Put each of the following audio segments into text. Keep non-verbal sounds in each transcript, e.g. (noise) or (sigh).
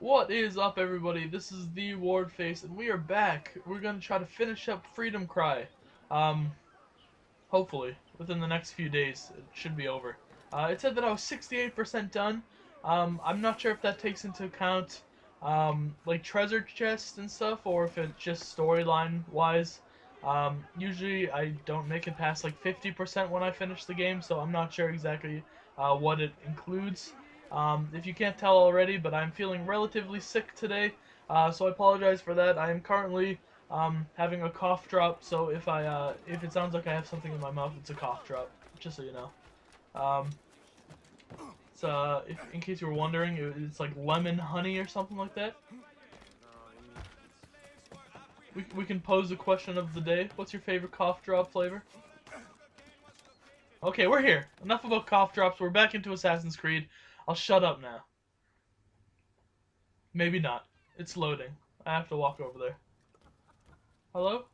What is up, everybody? This is the Ward Face, and we are back. We're gonna try to finish up Freedom Cry. Um, hopefully within the next few days, it should be over. Uh, it said that I was 68% done. Um, I'm not sure if that takes into account um, like treasure chests and stuff, or if it's just storyline wise. Um, usually I don't make it past like 50% when I finish the game, so I'm not sure exactly uh, what it includes. Um, if you can't tell already, but I'm feeling relatively sick today, uh, so I apologize for that. I am currently um, having a cough drop, so if I uh, if it sounds like I have something in my mouth, it's a cough drop, just so you know. Um, it's, uh, if, in case you were wondering, it, it's like lemon honey or something like that. We, we can pose a question of the day. What's your favorite cough drop flavor? Okay, we're here. Enough about cough drops. We're back into Assassin's Creed. I'll shut up now. Maybe not. It's loading. I have to walk over there. Hello?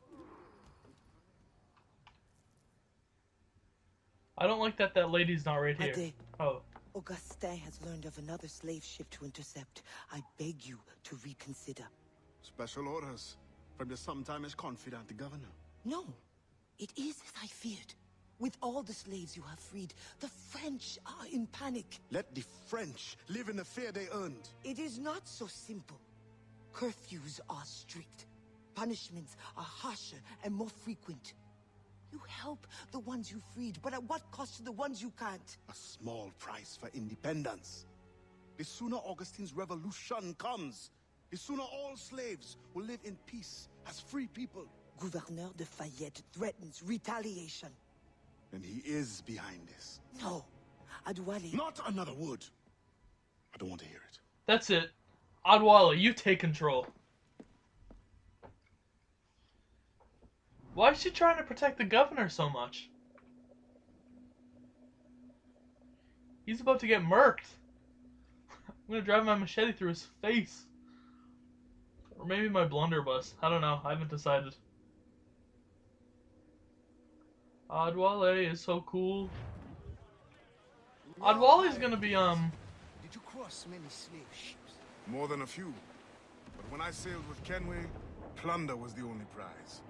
I don't like that that lady's not right here. Oh, Augustin has learned of another slave ship to intercept. I beg you to reconsider. Special orders from your sometimes confidant, governor. No, it is as I feared. With all the slaves you have freed, the French are in panic. Let the French live in the fear they earned. It is not so simple. Curfews are strict. Punishments are harsher and more frequent. You help the ones you freed, but at what cost to the ones you can't? A small price for independence. The sooner Augustin's revolution comes, the sooner all slaves will live in peace as free people. Gouverneur de Fayette threatens retaliation. And he is behind this. No, Adewale. Not another word. I don't want to hear it. that's it. Adewale, you take control. Why is she trying to protect the governor so much? He's about to get murked. (laughs) I'm gonna drive my machete through his face. Or maybe my blunderbuss. I don't know. I haven't decided. Adewale is so cool. Adewale is gonna be, um, Did you cross many slave ships? More than a few. But when I sailed with Kenway, plunder was the only prize.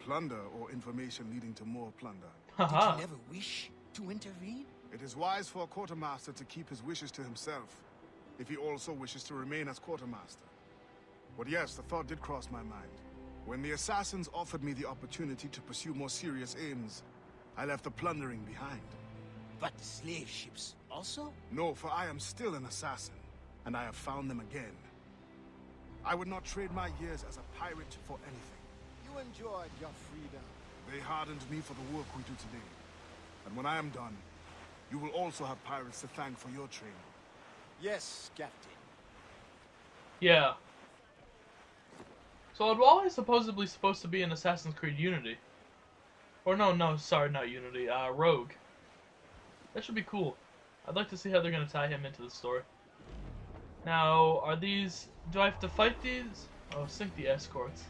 Plunder or information leading to more plunder. Did you never wish to intervene? It is wise for a quartermaster to keep his wishes to himself, if he also wishes to remain as quartermaster. But yes, the thought did cross my mind. When the assassins offered me the opportunity to pursue more serious aims, I left the plundering behind. But the slave ships also? No, for I am still an assassin, and I have found them again. I would not trade my years as a pirate for anything. You enjoyed your freedom. They hardened me for the work we do today. And when I am done, you will also have pirates to thank for your training. Yes, Captain. Yeah. So Adwala is supposedly supposed to be in Assassin's Creed Unity. Or no, no, sorry, not Unity, uh, Rogue. That should be cool. I'd like to see how they're gonna tie him into the story. Now, are these... Do I have to fight these? Oh, sink the escorts.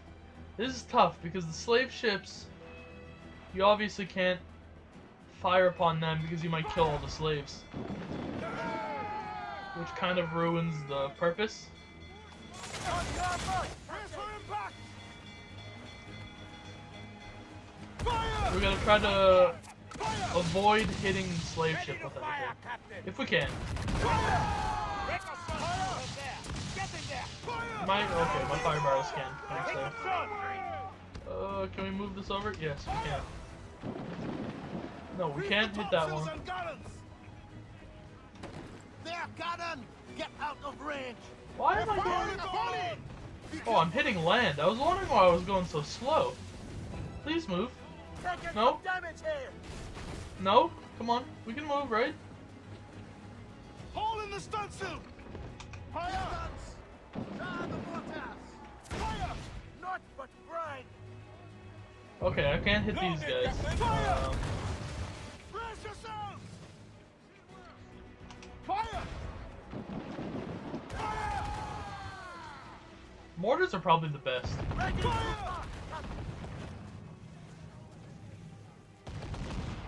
This is tough, because the slave ships... You obviously can't fire upon them because you might kill all the slaves. Which kind of ruins the purpose. We're gonna try to avoid hitting slave ship with anything. If we can. My okay, my fire barrel there. Uh, can we move this over? Yes, we can. No, we can't hit that one. There, cannon! Get out of range! Why am I going? Oh, I'm hitting land. I was wondering why I was going so slow. Please move. No. Damage here! No, come on. We can move, right? Hole in the stunsail! Fire! Down the! Fire! Not but brine! Okay, I can't hit these guys. Um, Brace yourselves! Fire! mortars are probably the best.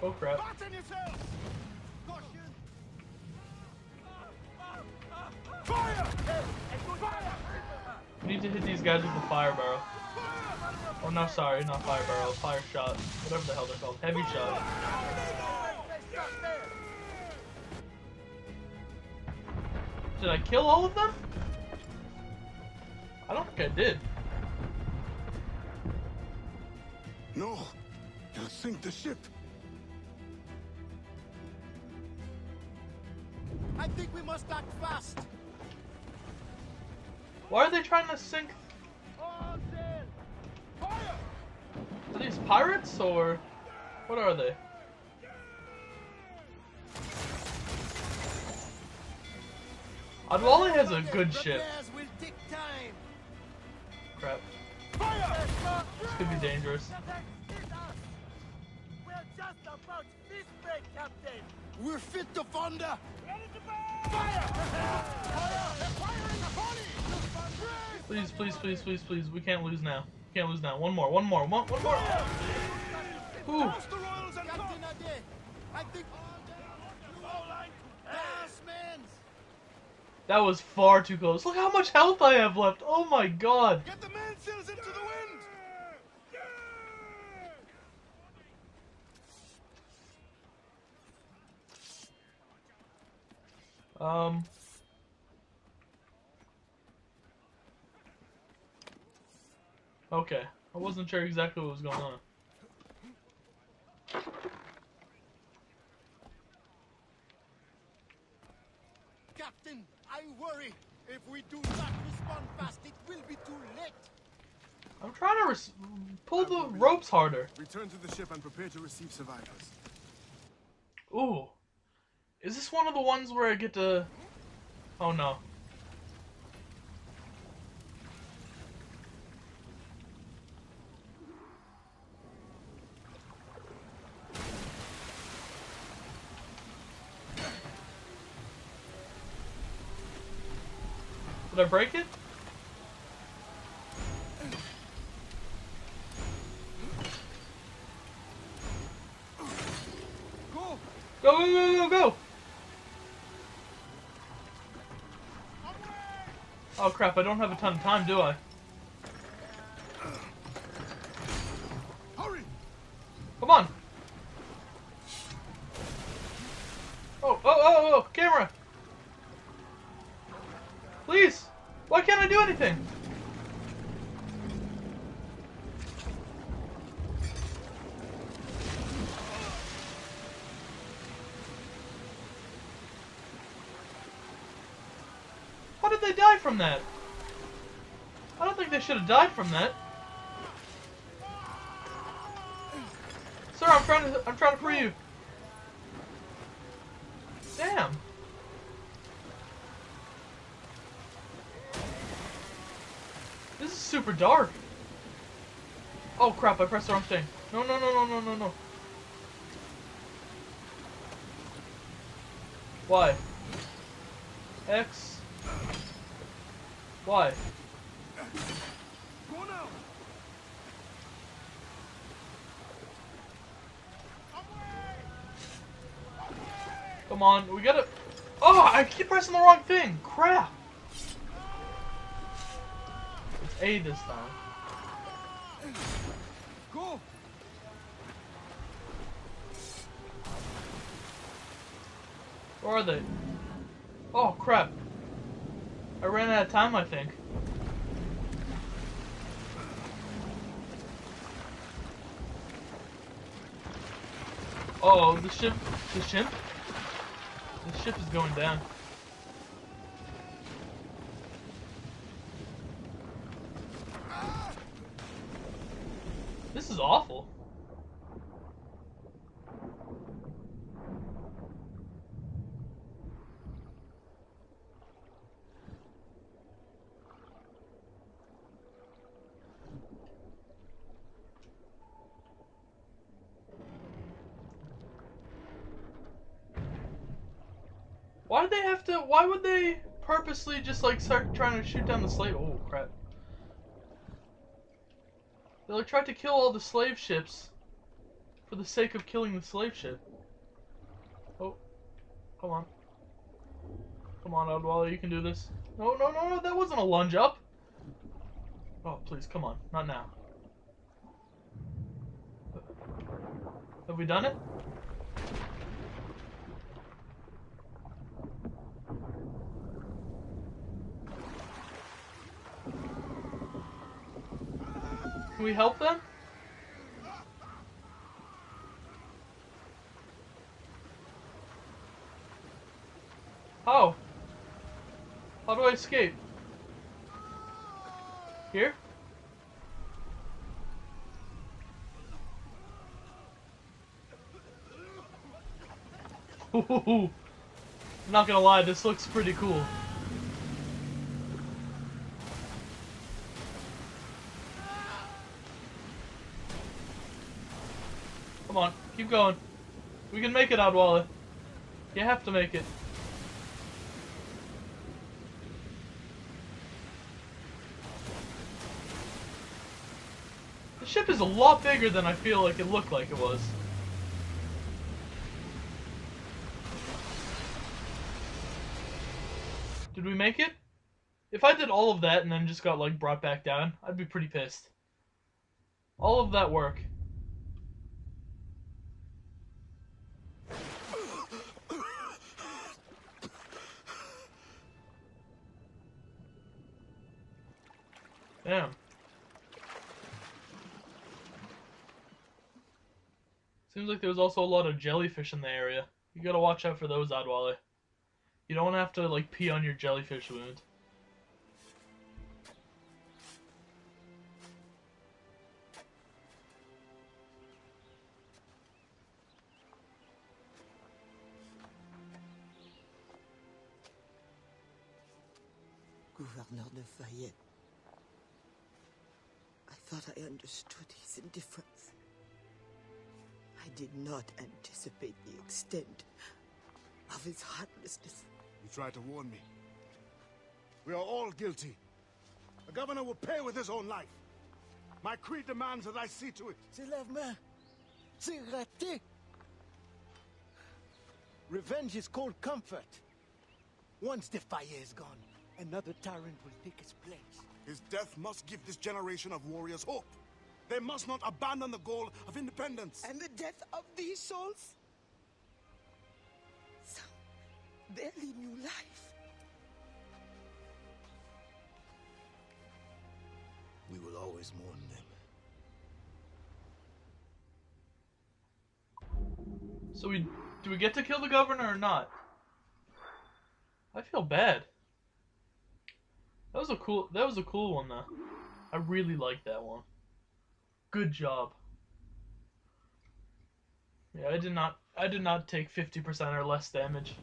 Oh crap. Fasten yourselves! Caution! Fire! Fire! We need to hit these guys with a fire barrel. Oh no, sorry, not fire barrel, fire shot. Whatever the hell they're called. Heavy shot. Did I kill all of them? I don't think I did. No, you'll sink the ship. I think we must act fast. Why are they trying to sink? All sail. Fire! Are these pirates or what are they? Adewale has a good ship. Repairs will take time. Crap. This could be dangerous. We're just about this way, Captain. We're fit to thunder. Ready to burn! Fire! Fire! They're firing a! Please, please, please, please, please. We can't lose now. We can't lose now. One more, one more, one, one more. Ooh. The royals and Captain! Ade, I think... That was far too close. Look how much health I have left. Oh my god. Get the mainsails into the wind! Um. Okay. I wasn't sure exactly what was going on. Captain, I worry. If we do not respond fast, it will be too late. I'm trying to res- pull the ropes harder. Return to the ship and prepare to receive survivors. Ooh. Is this one of the ones where I get to... Oh no. Did I break it? Go! Go, go, go, go, go! Oh crap, I don't have a ton of time, do I? They die from that? I don't think they should have died from that. Sir, I'm trying to I'm trying to free you. Damn. This is super dark. Oh crap, I pressed the wrong thing. No, no, no, no, no, no, no. Why? X. Now! Come on, we gotta. Oh, I keep pressing the wrong thing. Crap. It's A this time. Go! Where are they? Oh crap. I ran out of time, I think. Oh, the ship. The ship? The ship is going down. This is awful. Why did they have to? Why would they purposely just like start trying to shoot down the slave? Oh crap! They like tried to kill all the slave ships for the sake of killing the slave ship. Oh, come on, come on, Odwalla, you can do this. No, no, no, no, that wasn't a lunge up. Oh, please, come on. Not now. Have we done it? Can we help them? How? How do I escape? Here? (laughs) Ooh, not gonna lie, this looks pretty cool. Come on, keep going. We can make it, Adwala. You have to make it. The ship is a lot bigger than I feel like it looked like it was. Did we make it? If I did all of that and then just got like brought back down, I'd be pretty pissed. All of that work. Damn. Seems like there's also a lot of jellyfish in the area. You gotta watch out for those, Adewale. You don't have to, like, pee on your jellyfish wound. Gouverneur de Fayette. I thought I understood his indifference. I did not anticipate the extent of his heartlessness. You tried to warn me. We are all guilty. The governor will pay with his own life. My creed demands that I see to it. C'est l'armée. C'est raté. Revenge is called comfort. Once the fire is gone, another tyrant will take its place. His death must give this generation of warriors hope. They must not abandon the goal of independence. And the death of these souls? Some barely new life. We will always mourn them. So we do we get to kill the governor or not? I feel bad. That was a cool that was a cool one though. I really like that one. Good job. Yeah, I did not I did not take 50% or less damage.